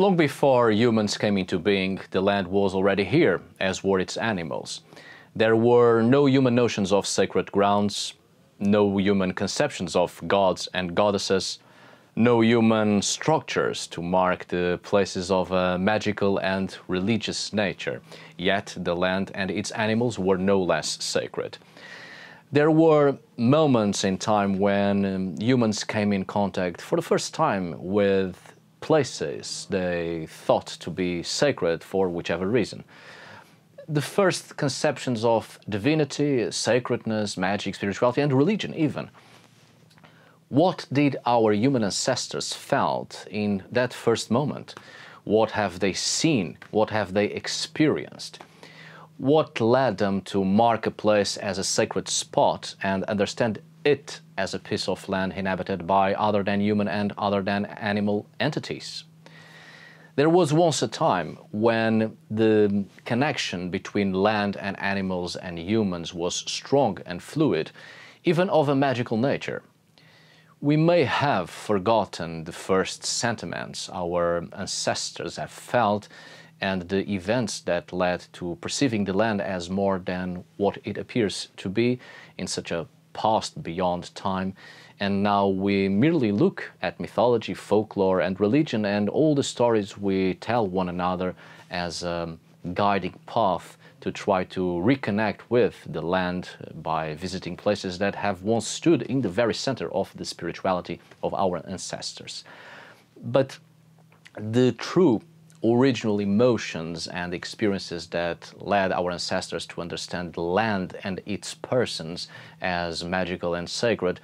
Long before humans came into being, the land was already here, as were its animals. There were no human notions of sacred grounds, no human conceptions of gods and goddesses, no human structures to mark the places of a magical and religious nature. Yet the land and its animals were no less sacred. There were moments in time when um, humans came in contact for the first time with places they thought to be sacred for whichever reason. The first conceptions of divinity, sacredness, magic, spirituality, and religion, even. What did our human ancestors felt in that first moment? What have they seen? What have they experienced? what led them to mark a place as a sacred spot and understand it as a piece of land inhabited by other than human and other than animal entities. There was once a time when the connection between land and animals and humans was strong and fluid, even of a magical nature. We may have forgotten the first sentiments our ancestors have felt and the events that led to perceiving the land as more than what it appears to be in such a past beyond time. And now we merely look at mythology, folklore, and religion and all the stories we tell one another as a guiding path to try to reconnect with the land by visiting places that have once stood in the very center of the spirituality of our ancestors. But the true original emotions and experiences that led our ancestors to understand land and its persons as magical and sacred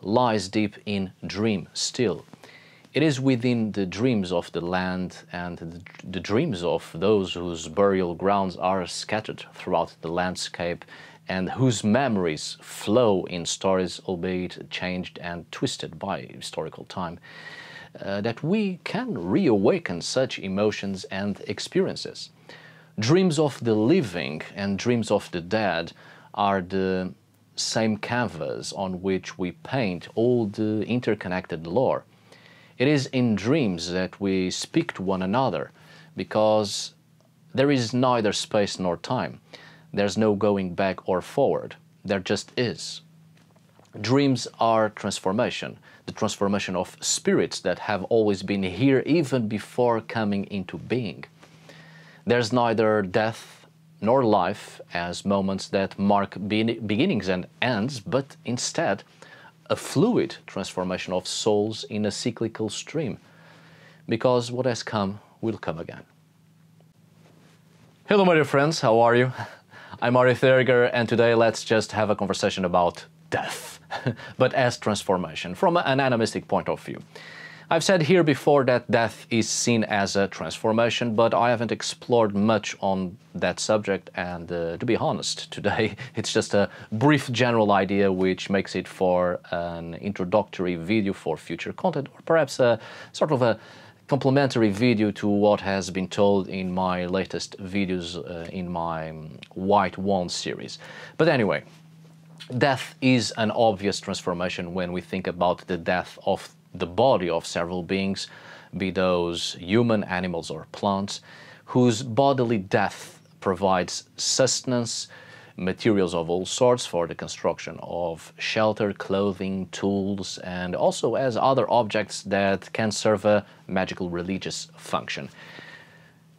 lies deep in dream still. It is within the dreams of the land and the, the, dreams of those whose burial grounds are scattered throughout the landscape and whose memories flow in stories, albeit changed and twisted by historical time uh, that we can reawaken such emotions and experiences. Dreams of the living and dreams of the dead are the same canvas on which we paint all the interconnected lore. It is in dreams that we speak to one another because there is neither space nor time. There's no going back or forward. There just is. Dreams are transformation the transformation of spirits that have always been here even before coming into being. There's neither death nor life as moments that mark be beginnings and ends, but instead a fluid transformation of souls in a cyclical stream. Because what has come will come again. Hello, my dear friends, how are you? I'm Arith Härger, and today let's just have a conversation about death. but as transformation from an animistic point of view. I've said here before that death is seen as a transformation, but I haven't explored much on that subject, and uh, to be honest, today it's just a brief general idea which makes it for an introductory video for future content, or perhaps a sort of a complementary video to what has been told in my latest videos uh, in my um, White Wand series. But anyway, Death is an obvious transformation when we think about the death of the body of several beings, be those human, animals, or plants, whose bodily death provides sustenance, materials of all sorts for the construction of shelter, clothing, tools, and also as other objects that can serve a magical religious function.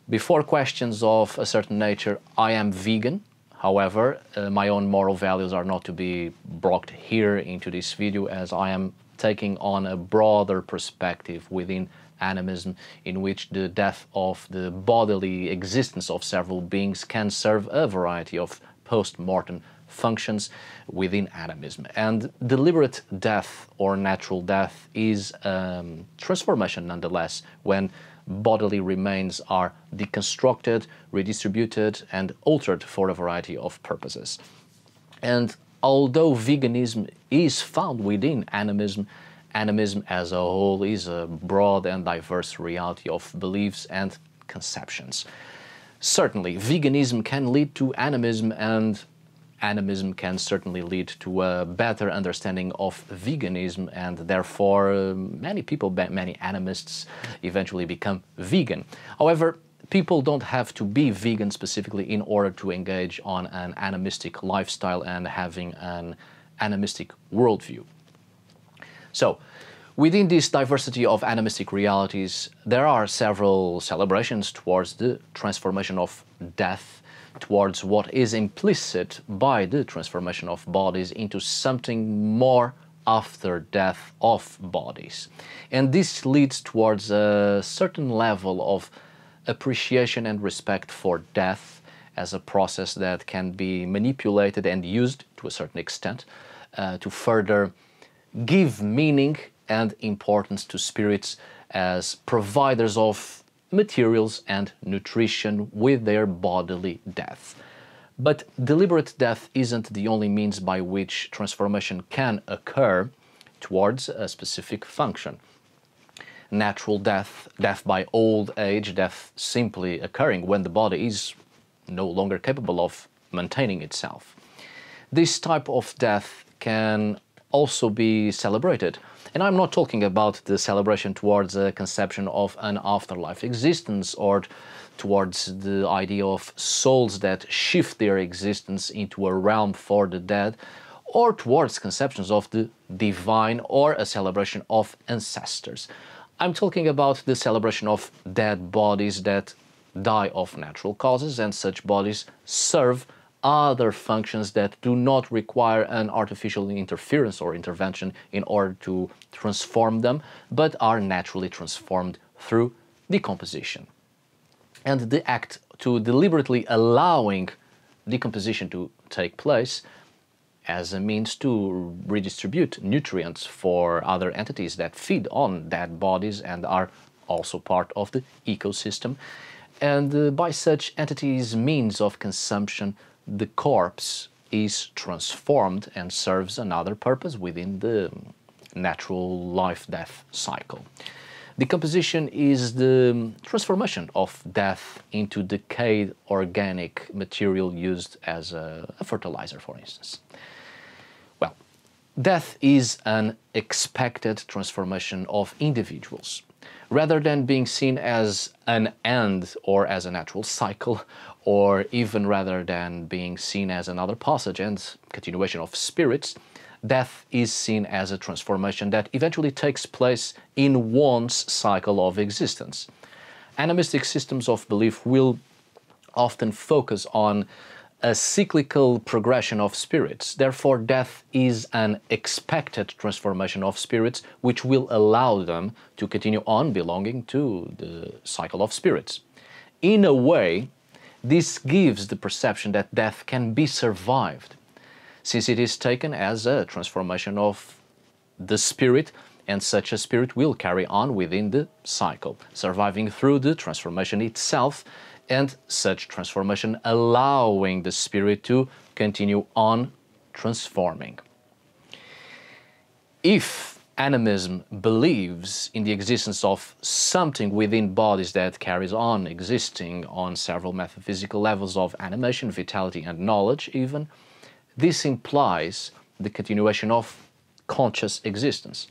Before questions of a certain nature, I am vegan, However, uh, my own moral values are not to be brought here into this video as I am taking on a broader perspective within animism in which the death of the bodily existence of several beings can serve a variety of post-mortem functions within animism. And deliberate death or natural death is um, transformation nonetheless when bodily remains are deconstructed, redistributed, and altered for a variety of purposes. And although veganism is found within animism, animism as a whole is a broad and diverse reality of beliefs and conceptions. Certainly, veganism can lead to animism and animism can certainly lead to a better understanding of veganism, and therefore, uh, many people, many animists, eventually become vegan. However, people don't have to be vegan specifically in order to engage on an animistic lifestyle and having an animistic worldview. So, within this diversity of animistic realities, there are several celebrations towards the transformation of death, towards what is implicit by the transformation of bodies into something more after death of bodies. And this leads towards a certain level of appreciation and respect for death as a process that can be manipulated and used to a certain extent uh, to further give meaning and importance to spirits as providers of materials and nutrition with their bodily death. But deliberate death isn't the only means by which transformation can occur towards a specific function natural death, death by old age, death simply occurring when the body is no longer capable of maintaining itself. This type of death can also be celebrated. And I'm not talking about the celebration towards a conception of an afterlife existence or towards the idea of souls that shift their existence into a realm for the dead, or towards conceptions of the divine or a celebration of ancestors. I'm talking about the celebration of dead bodies that die of natural causes, and such bodies serve other functions that do not require an artificial interference or intervention in order to transform them, but are naturally transformed through decomposition. And the act to deliberately allowing decomposition to take place as a means to redistribute nutrients for other entities that feed on dead bodies and are also part of the ecosystem. And uh, by such entities' means of consumption, the corpse is transformed and serves another purpose within the natural life death cycle. Decomposition is the transformation of death into decayed organic material used as a, a fertilizer, for instance. Well, death is an expected transformation of individuals. Rather than being seen as an end or as a natural cycle, or even rather than being seen as another passage and continuation of spirits, death is seen as a transformation that eventually takes place in one's cycle of existence. Animistic systems of belief will often focus on a cyclical progression of spirits. Therefore, death is an expected transformation of spirits which will allow them to continue on belonging to the cycle of spirits. In a way, this gives the perception that death can be survived, since it is taken as a transformation of the spirit, and such a spirit will carry on within the cycle, surviving through the transformation itself and such transformation allowing the spirit to continue on transforming. If animism believes in the existence of something within bodies that carries on existing on several metaphysical levels of animation, vitality, and knowledge, even, this implies the continuation of conscious existence.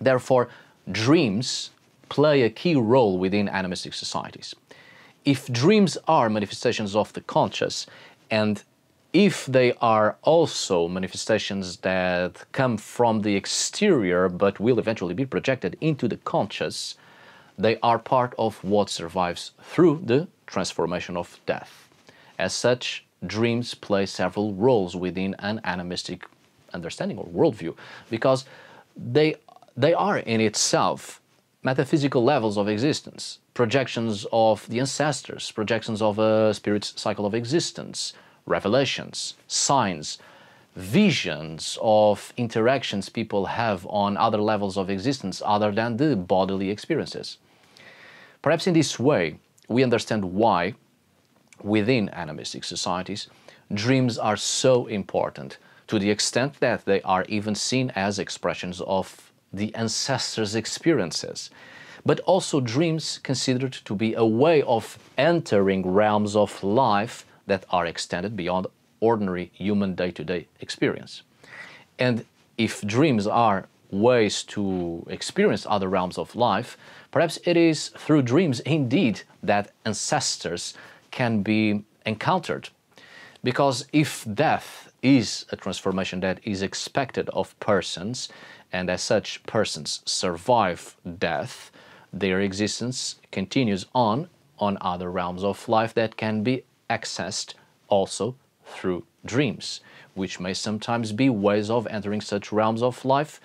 Therefore, dreams play a key role within animistic societies if dreams are manifestations of the conscious and if they are also manifestations that come from the exterior but will eventually be projected into the conscious, they are part of what survives through the transformation of death. As such, dreams play several roles within an animistic understanding or worldview because they, they are in itself metaphysical levels of existence, projections of the ancestors, projections of a spirit's cycle of existence, revelations, signs, visions of interactions people have on other levels of existence other than the bodily experiences. Perhaps in this way, we understand why, within animistic societies, dreams are so important to the extent that they are even seen as expressions of the ancestors' experiences, but also dreams considered to be a way of entering realms of life that are extended beyond ordinary human day to day experience. And if dreams are ways to experience other realms of life, perhaps it is through dreams indeed that ancestors can be encountered. Because if death is a transformation that is expected of persons, and as such persons survive death, their existence continues on on other realms of life that can be accessed also through dreams, which may sometimes be ways of entering such realms of life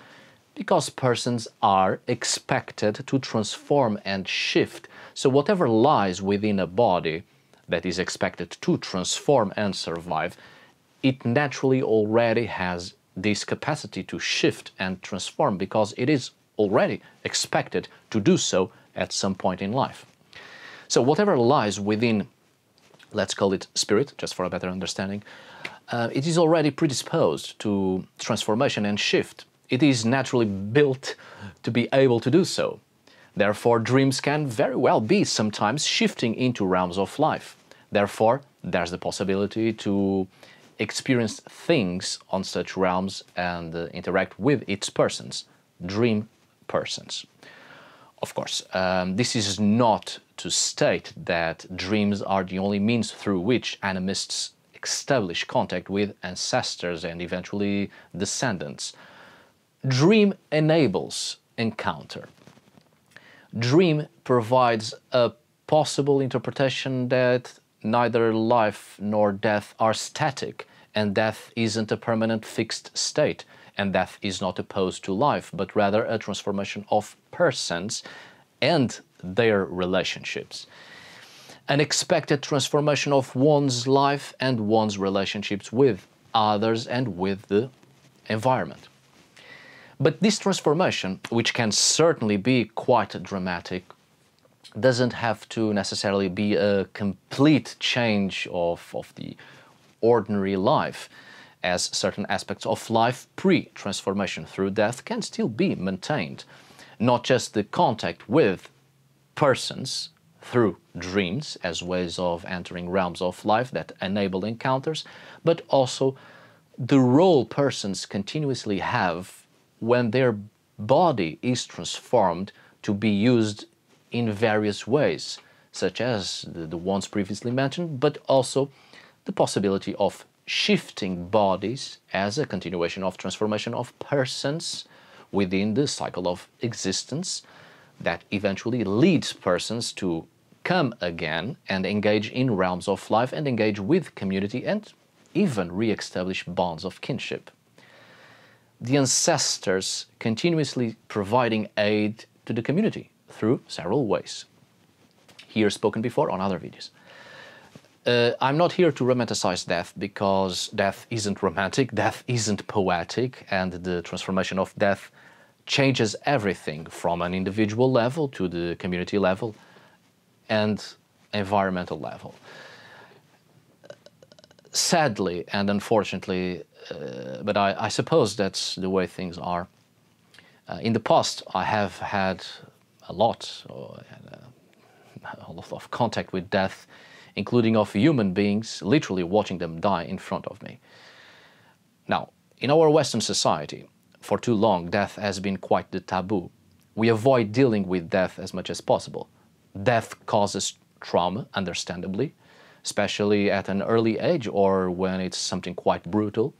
because persons are expected to transform and shift. So, whatever lies within a body that is expected to transform and survive, it naturally already has this capacity to shift and transform because it is already expected to do so at some point in life. So, whatever lies within, let's call it spirit, just for a better understanding, uh, it is already predisposed to transformation and shift. It is naturally built to be able to do so. Therefore, dreams can very well be sometimes shifting into realms of life. Therefore, there's the possibility to experience things on such realms and uh, interact with its persons, dream persons. Of course, um, this is not to state that dreams are the only means through which animists establish contact with ancestors and eventually descendants. Dream enables encounter. Dream provides a possible interpretation that neither life nor death are static, and death isn't a permanent fixed state, and death is not opposed to life, but rather a transformation of persons and their relationships. An expected transformation of one's life and one's relationships with others and with the environment. But this transformation, which can certainly be quite dramatic, doesn't have to necessarily be a complete change of, of the ordinary life, as certain aspects of life pre transformation through death can still be maintained. Not just the contact with persons through dreams as ways of entering realms of life that enable encounters, but also the role persons continuously have when their body is transformed to be used in various ways, such as the, the ones previously mentioned, but also the possibility of shifting bodies as a continuation of transformation of persons within the cycle of existence that eventually leads persons to come again and engage in realms of life and engage with community and even re-establish bonds of kinship. The ancestors continuously providing aid to the community through several ways. Here spoken before on other videos. Uh, I'm not here to romanticize death because death isn't romantic, death isn't poetic, and the transformation of death changes everything from an individual level to the community level and environmental level. Sadly and unfortunately, uh, but I, I, suppose that's the way things are. Uh, in the past, I have had a lot, or, uh, a lot of contact with death, including of human beings, literally watching them die in front of me. Now, in our Western society, for too long, death has been quite the taboo. We avoid dealing with death as much as possible. Death causes trauma, understandably, especially at an early age or when it's something quite brutal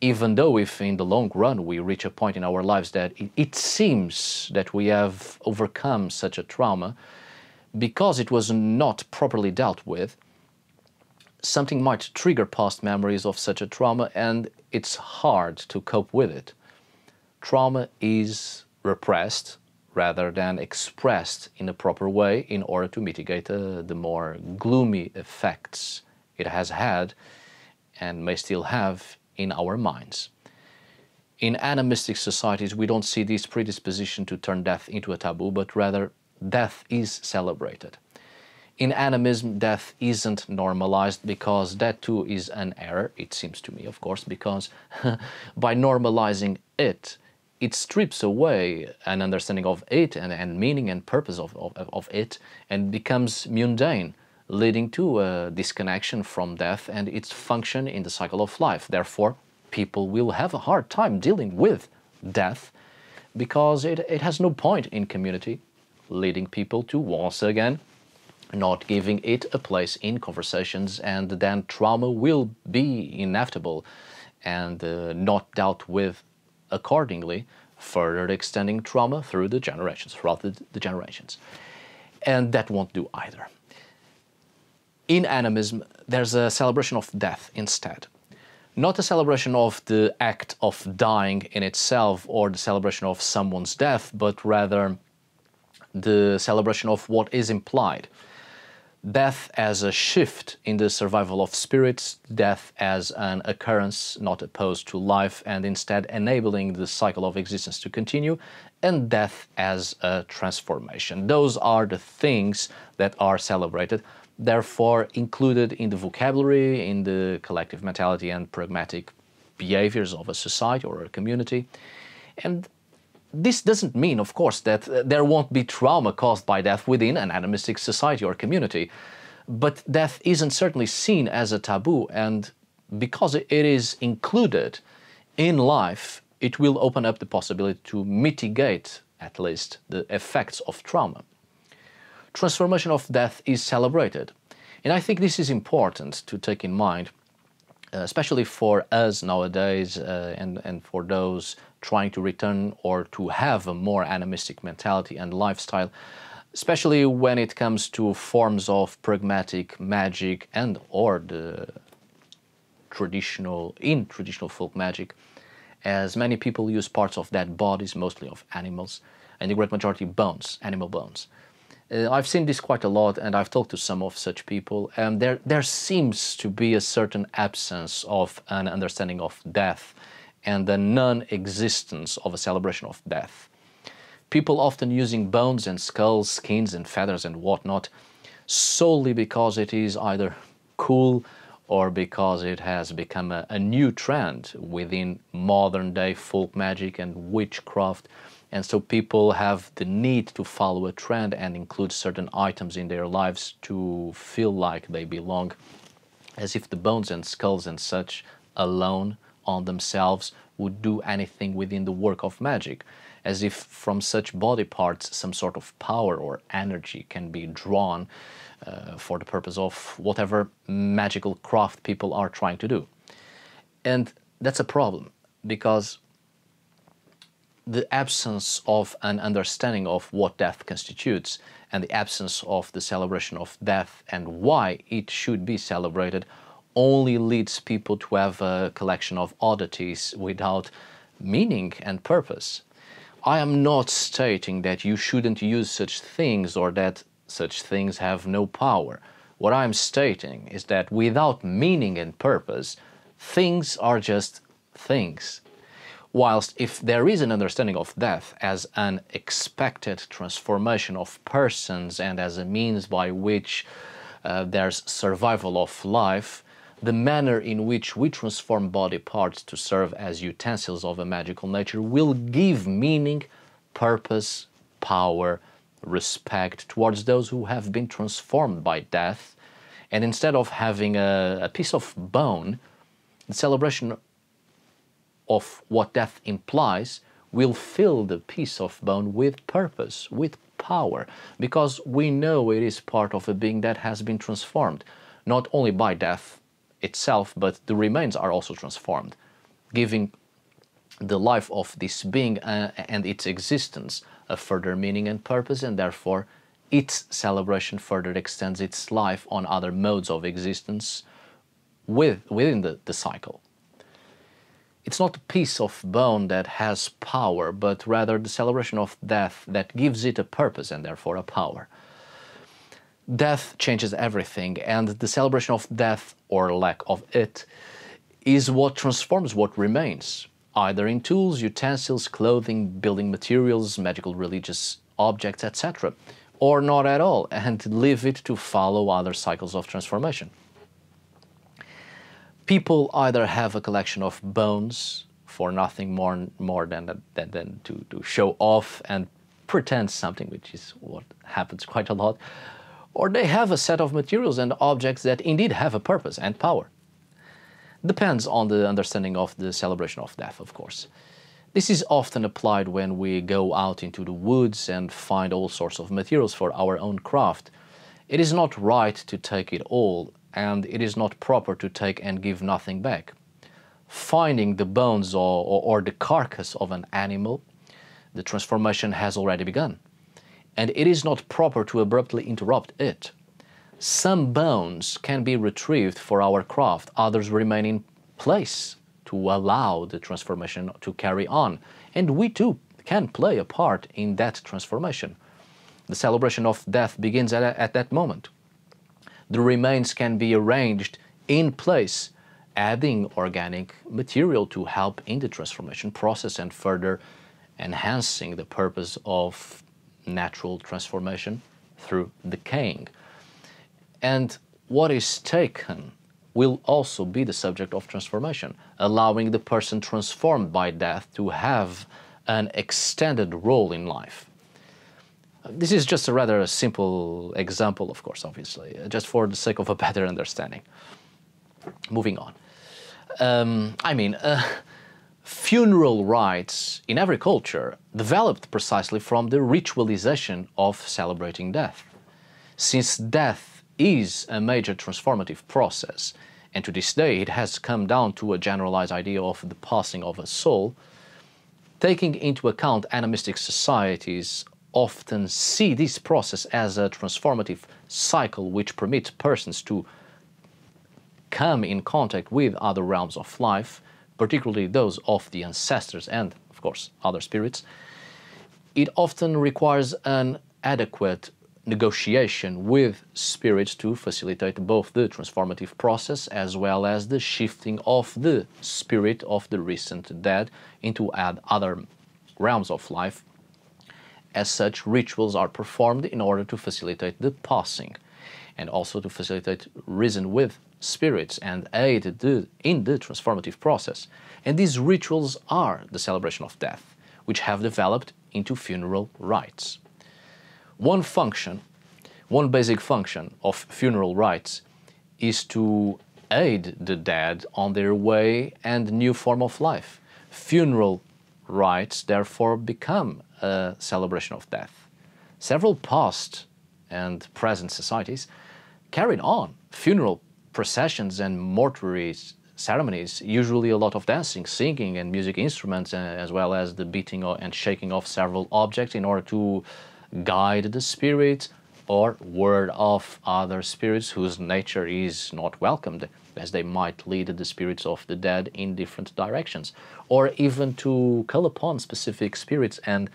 even though if in the long run we reach a point in our lives that it, it, seems that we have overcome such a trauma because it was not properly dealt with something might trigger past memories of such a trauma and it's hard to cope with it. Trauma is repressed rather than expressed in a proper way in order to mitigate uh, the more gloomy effects it has had and may still have in our minds. In animistic societies, we don't see this predisposition to turn death into a taboo, but rather death is celebrated. In animism, death isn't normalized because that too is an error, it seems to me, of course, because by normalizing it, it strips away an understanding of it and, and meaning and purpose of, of, of it and becomes mundane, leading to a disconnection from death and its function in the cycle of life. Therefore, people will have a hard time dealing with death because it, it has no point in community, leading people to once again not giving it a place in conversations, and then trauma will be inevitable and uh, not dealt with accordingly, further extending trauma through the generations, throughout the, the generations. And that won't do either. In animism, there's a celebration of death instead. Not a celebration of the act of dying in itself or the celebration of someone's death, but rather the celebration of what is implied death as a shift in the survival of spirits, death as an occurrence not opposed to life and instead enabling the cycle of existence to continue, and death as a transformation. Those are the things that are celebrated, therefore included in the vocabulary, in the collective mentality and pragmatic behaviors of a society or a community. And this doesn't mean, of course, that uh, there won't be trauma caused by death within an animistic society or community. But death isn't certainly seen as a taboo, and because it is included in life, it will open up the possibility to mitigate, at least, the effects of trauma. Transformation of death is celebrated. And I think this is important to take in mind uh, especially for us nowadays uh, and, and for those trying to return or to have a more animistic mentality and lifestyle, especially when it comes to forms of pragmatic magic and or the traditional, in traditional folk magic, as many people use parts of dead bodies, mostly of animals, and the great majority bones, animal bones. Uh, I've seen this quite a lot, and I've talked to some of such people, and there, there seems to be a certain absence of an understanding of death and the non-existence of a celebration of death. People often using bones and skulls, skins and feathers and whatnot solely because it is either cool or because it has become a, a new trend within modern day folk magic and witchcraft and so people have the need to follow a trend and include certain items in their lives to feel like they belong, as if the bones and skulls and such alone on themselves would do anything within the work of magic, as if from such body parts some sort of power or energy can be drawn uh, for the purpose of whatever magical craft people are trying to do. And that's a problem because the absence of an understanding of what death constitutes and the absence of the celebration of death and why it should be celebrated only leads people to have a collection of oddities without meaning and purpose. I am not stating that you shouldn't use such things or that such things have no power. What I'm stating is that without meaning and purpose, things are just things. Whilst if there is an understanding of death as an expected transformation of persons and as a means by which uh, there's survival of life, the manner in which we transform body parts to serve as utensils of a magical nature will give meaning, purpose, power, respect towards those who have been transformed by death. And instead of having a, a piece of bone, the celebration of what death implies will fill the piece of bone with purpose, with power, because we know it is part of a being that has been transformed, not only by death itself, but the remains are also transformed, giving the life of this being uh, and its existence a further meaning and purpose, and therefore its celebration further extends its life on other modes of existence with, within the, the cycle. It's not a piece of bone that has power, but rather the celebration of death that gives it a purpose and therefore a power. Death changes everything, and the celebration of death, or lack of it, is what transforms what remains, either in tools, utensils, clothing, building materials, magical religious objects, etc., or not at all, and leave it to follow other cycles of transformation people either have a collection of bones for nothing more, more than, than, than to, to show off and pretend something, which is what happens quite a lot, or they have a set of materials and objects that indeed have a purpose and power. Depends on the understanding of the celebration of death, of course. This is often applied when we go out into the woods and find all sorts of materials for our own craft. It is not right to take it all, and it is not proper to take and give nothing back. Finding the bones or, or, or the carcass of an animal, the transformation has already begun and it is not proper to abruptly interrupt it. Some bones can be retrieved for our craft, others remain in place to allow the transformation to carry on. And we too can play a part in that transformation. The celebration of death begins at, at that moment. The remains can be arranged in place, adding organic material to help in the transformation process and further enhancing the purpose of natural transformation through decaying. And what is taken will also be the subject of transformation, allowing the person transformed by death to have an extended role in life. This is just a rather simple example, of course, obviously, just for the sake of a better understanding. Moving on. Um, I mean, uh, funeral rites in every culture developed precisely from the ritualization of celebrating death. Since death is a major transformative process, and to this day it has come down to a generalized idea of the passing of a soul, taking into account animistic societies often see this process as a transformative cycle which permits persons to come in contact with other realms of life particularly those of the ancestors and, of course, other spirits, it often requires an adequate negotiation with spirits to facilitate both the transformative process as well as the shifting of the spirit of the recent dead into other realms of life. As such, rituals are performed in order to facilitate the passing and also to facilitate reason with spirits and aid the, in the transformative process. And these rituals are the celebration of death, which have developed into funeral rites. One function, one basic function of funeral rites is to aid the dead on their way and new form of life. Funeral rites therefore become a celebration of death. Several past and present societies carried on funeral processions and mortuary ceremonies, usually a lot of dancing, singing, and music instruments, uh, as well as the beating and shaking of several objects in order to guide the spirits or ward off other spirits whose nature is not welcomed, as they might lead the spirits of the dead in different directions, or even to call upon specific spirits and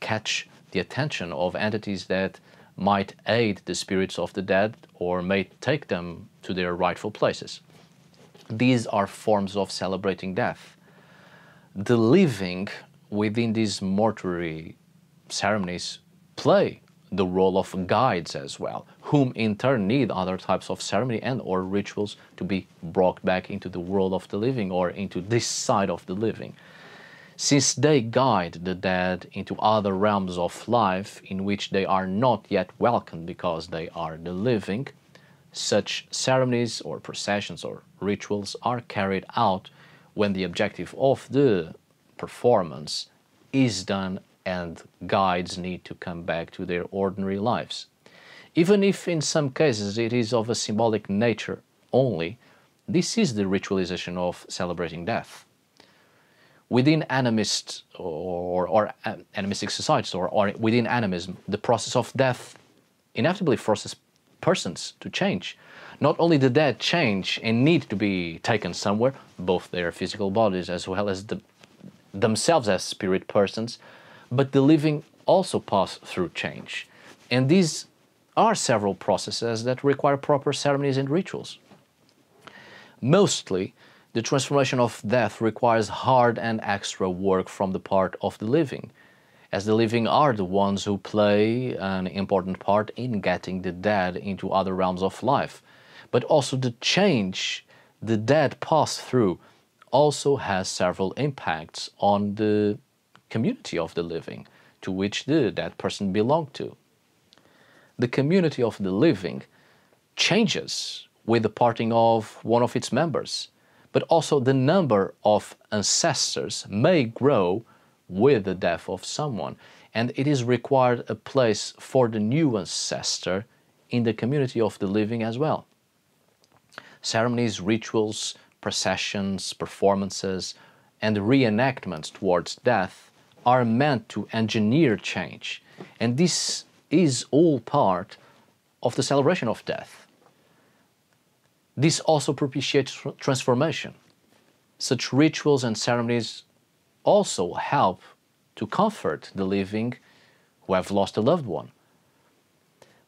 catch the attention of entities that might aid the spirits of the dead or may take them to their rightful places. These are forms of celebrating death. The living within these mortuary ceremonies play the role of guides as well, whom in turn need other types of ceremony and or rituals to be brought back into the world of the living or into this side of the living since they guide the dead into other realms of life in which they are not yet welcomed because they are the living, such ceremonies or processions or rituals are carried out when the objective of the performance is done and guides need to come back to their ordinary lives. Even if in some cases it is of a symbolic nature only, this is the ritualization of celebrating death within animist or, or uh, animistic societies or, or within animism, the process of death inevitably forces persons to change. Not only the dead change and need to be taken somewhere, both their physical bodies as well as the, themselves as spirit persons, but the living also pass through change. And these are several processes that require proper ceremonies and rituals. Mostly, the transformation of death requires hard and extra work from the part of the living, as the living are the ones who play an important part in getting the dead into other realms of life. But also the change the dead pass through also has several impacts on the community of the living to which the dead person belonged to. the community of the living changes with the parting of one of its members, but also the number of ancestors may grow with the death of someone, and it is required a place for the new ancestor in the community of the living as well. Ceremonies, rituals, processions, performances, and reenactments towards death are meant to engineer change, and this is all part of the celebration of death. This also propitiates transformation. Such rituals and ceremonies also help to comfort the living who have lost a loved one.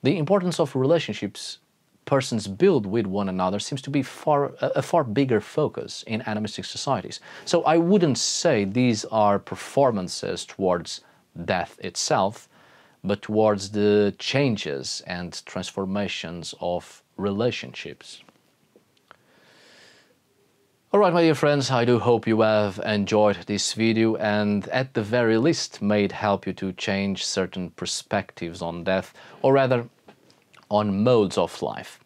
The importance of relationships persons build with one another seems to be far a far bigger focus in animistic societies. So I wouldn't say these are performances towards death itself, but towards the changes and transformations of relationships. Alright my dear friends, I do hope you have enjoyed this video and at the very least may it help you to change certain perspectives on death or rather on modes of life.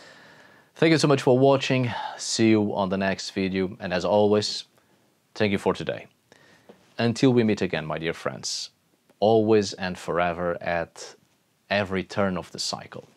thank you so much for watching, see you on the next video and as always, thank you for today. Until we meet again my dear friends, always and forever at every turn of the cycle.